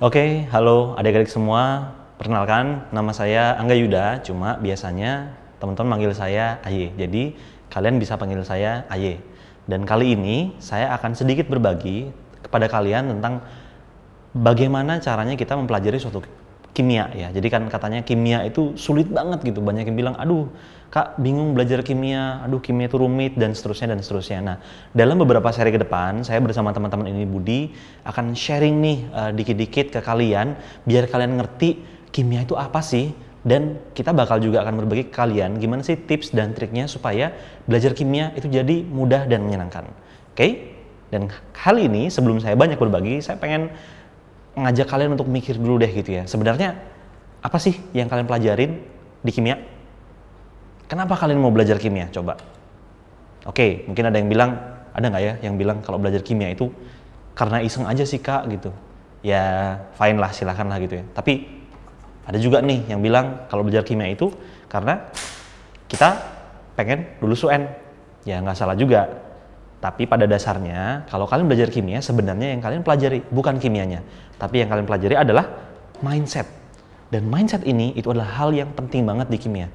Oke, halo adik-adik semua. Perkenalkan, nama saya Angga Yuda, cuma biasanya teman-teman manggil saya Aye. Jadi, kalian bisa panggil saya Aye. Dan kali ini saya akan sedikit berbagi kepada kalian tentang bagaimana caranya kita mempelajari suatu kimia ya. Jadi kan katanya kimia itu sulit banget gitu. Banyak yang bilang, aduh kak bingung belajar kimia, aduh kimia itu rumit dan seterusnya dan seterusnya. Nah dalam beberapa seri ke depan saya bersama teman-teman ini Budi akan sharing nih uh, dikit-dikit ke kalian biar kalian ngerti kimia itu apa sih dan kita bakal juga akan berbagi ke kalian gimana sih tips dan triknya supaya belajar kimia itu jadi mudah dan menyenangkan. Oke? Okay? Dan kali ini sebelum saya banyak berbagi, saya pengen ngajak kalian untuk mikir dulu deh gitu ya. Sebenarnya apa sih yang kalian pelajarin di kimia? Kenapa kalian mau belajar kimia? Coba. Oke, mungkin ada yang bilang, ada nggak ya yang bilang kalau belajar kimia itu karena iseng aja sih kak gitu. Ya fine lah, silahkan lah gitu ya. Tapi ada juga nih yang bilang kalau belajar kimia itu karena kita pengen lulus UN. Ya nggak salah juga. Tapi pada dasarnya kalau kalian belajar kimia sebenarnya yang kalian pelajari bukan kimianya. Tapi yang kalian pelajari adalah mindset. Dan mindset ini itu adalah hal yang penting banget di kimia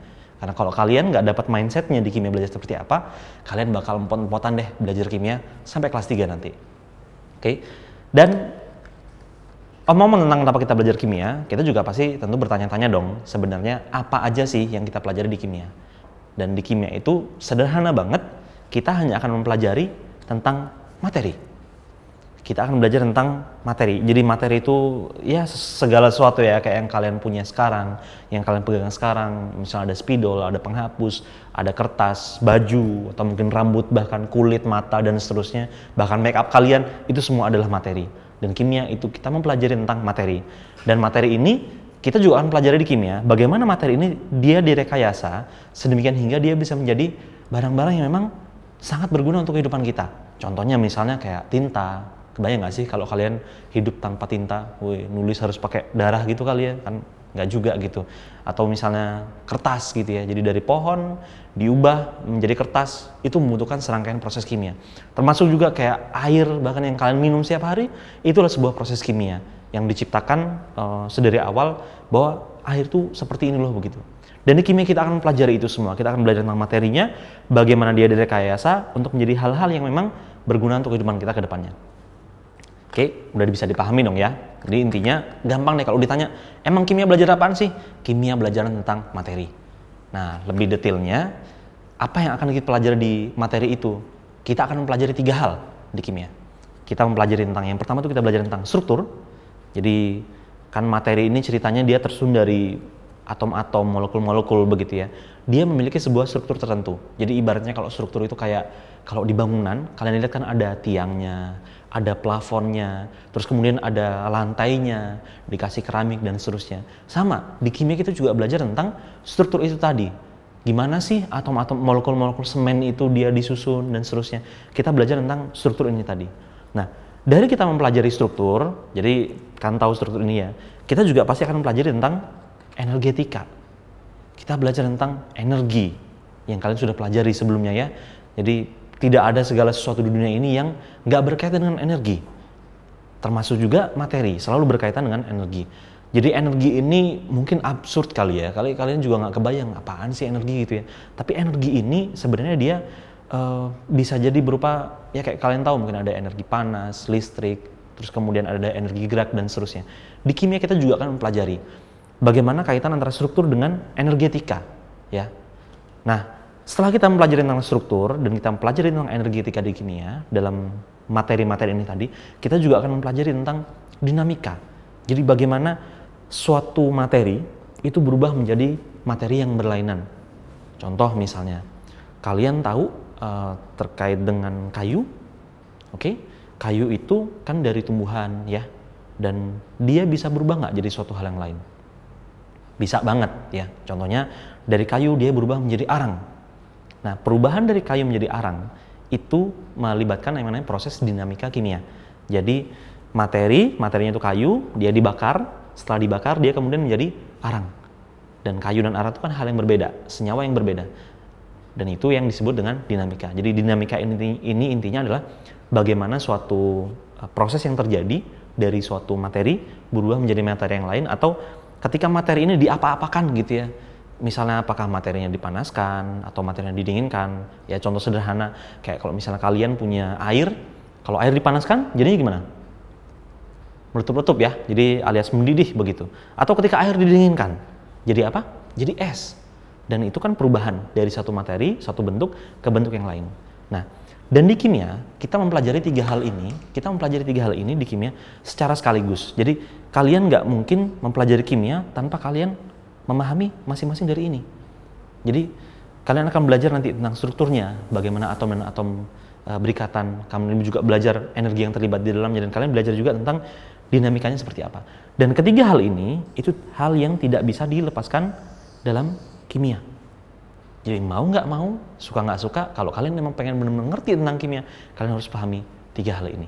karena kalau kalian nggak dapat mindsetnya di kimia belajar seperti apa, kalian bakal empot-empotan deh belajar kimia sampai kelas 3 nanti. Oke, dan omong tentang kenapa kita belajar kimia, kita juga pasti tentu bertanya-tanya dong, sebenarnya apa aja sih yang kita pelajari di kimia? Dan di kimia itu sederhana banget, kita hanya akan mempelajari tentang materi kita akan belajar tentang materi. Jadi materi itu ya segala sesuatu ya kayak yang kalian punya sekarang, yang kalian pegang sekarang. Misalnya ada spidol, ada penghapus, ada kertas, baju, atau mungkin rambut, bahkan kulit, mata dan seterusnya. Bahkan make up kalian itu semua adalah materi. Dan kimia itu kita mempelajari tentang materi. Dan materi ini kita juga akan pelajari di kimia bagaimana materi ini dia direkayasa sedemikian hingga dia bisa menjadi barang-barang yang memang sangat berguna untuk kehidupan kita. Contohnya misalnya kayak tinta, kebayang nggak sih kalau kalian hidup tanpa tinta, woi nulis harus pakai darah gitu kali ya kan? Nggak juga gitu. Atau misalnya kertas gitu ya. Jadi dari pohon diubah menjadi kertas itu membutuhkan serangkaian proses kimia. Termasuk juga kayak air bahkan yang kalian minum setiap hari itulah sebuah proses kimia yang diciptakan uh, sedari awal bahwa air itu seperti ini loh begitu dan di kimia kita akan pelajari itu semua kita akan belajar tentang materinya bagaimana dia direkayasa untuk menjadi hal-hal yang memang berguna untuk kehidupan kita ke depannya Oke, udah bisa dipahami dong ya. Jadi intinya gampang deh kalau ditanya, emang kimia belajar apaan sih? Kimia belajar tentang materi. Nah, lebih detailnya, apa yang akan kita pelajari di materi itu? Kita akan mempelajari tiga hal di kimia. Kita mempelajari tentang yang pertama itu kita belajar tentang struktur. Jadi kan materi ini ceritanya dia tersusun dari atom-atom, molekul-molekul begitu ya. Dia memiliki sebuah struktur tertentu. Jadi ibaratnya kalau struktur itu kayak kalau di bangunan, kalian lihat kan ada tiangnya, ada plafonnya, terus kemudian ada lantainya, dikasih keramik dan seterusnya. Sama, di kimia kita juga belajar tentang struktur itu tadi. Gimana sih atom-atom molekul-molekul semen itu dia disusun dan seterusnya. Kita belajar tentang struktur ini tadi. Nah, dari kita mempelajari struktur, jadi kan tahu struktur ini ya, kita juga pasti akan mempelajari tentang energetika. Kita belajar tentang energi yang kalian sudah pelajari sebelumnya ya. Jadi tidak ada segala sesuatu di dunia ini yang nggak berkaitan dengan energi. Termasuk juga materi, selalu berkaitan dengan energi. Jadi energi ini mungkin absurd kali ya, kali kalian juga nggak kebayang apaan sih energi gitu ya. Tapi energi ini sebenarnya dia uh, bisa jadi berupa ya kayak kalian tahu mungkin ada energi panas, listrik, terus kemudian ada energi gerak dan seterusnya. Di kimia kita juga akan mempelajari bagaimana kaitan antara struktur dengan energetika, ya. Nah, setelah kita mempelajari tentang struktur dan kita mempelajari tentang energetika di kimia dalam materi-materi ini tadi, kita juga akan mempelajari tentang dinamika. Jadi bagaimana suatu materi itu berubah menjadi materi yang berlainan. Contoh misalnya, kalian tahu uh, terkait dengan kayu, oke? Okay? Kayu itu kan dari tumbuhan ya, dan dia bisa berubah nggak jadi suatu hal yang lain? Bisa banget ya. Contohnya dari kayu dia berubah menjadi arang Nah, perubahan dari kayu menjadi arang itu melibatkan yang namanya proses dinamika kimia. Jadi materi, materinya itu kayu, dia dibakar, setelah dibakar dia kemudian menjadi arang. Dan kayu dan arang itu kan hal yang berbeda, senyawa yang berbeda. Dan itu yang disebut dengan dinamika. Jadi dinamika ini, ini intinya adalah bagaimana suatu uh, proses yang terjadi dari suatu materi berubah menjadi materi yang lain atau ketika materi ini diapa-apakan gitu ya. Misalnya apakah materinya dipanaskan atau materinya didinginkan. Ya contoh sederhana kayak kalau misalnya kalian punya air kalau air dipanaskan jadinya gimana? Meletup-letup ya jadi alias mendidih begitu. Atau ketika air didinginkan jadi apa? Jadi es. Dan itu kan perubahan dari satu materi satu bentuk ke bentuk yang lain. Nah dan di kimia, kita mempelajari tiga hal ini, kita mempelajari tiga hal ini di kimia secara sekaligus. Jadi kalian nggak mungkin mempelajari kimia tanpa kalian memahami masing-masing dari ini. Jadi kalian akan belajar nanti tentang strukturnya, bagaimana atom dan atom berikatan. Kalian juga belajar energi yang terlibat di dalamnya dan kalian belajar juga tentang dinamikanya seperti apa. Dan ketiga hal ini itu hal yang tidak bisa dilepaskan dalam kimia. Jadi mau nggak mau, suka nggak suka, kalau kalian memang pengen benar-benar ngerti tentang kimia, kalian harus pahami tiga hal ini.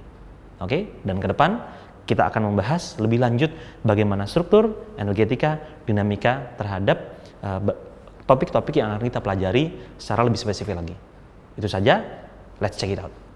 Oke? Okay? Dan ke depan kita akan membahas lebih lanjut bagaimana struktur, energetika, dinamika terhadap uh, topik-topik yang akan kita pelajari secara lebih spesifik lagi. Itu saja, let's check it out.